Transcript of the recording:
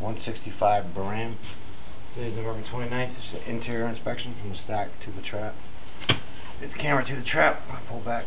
165 Baram. Today's November 29th. It's the interior inspection from the stack to the trap. Get the camera to the trap. I Pull back.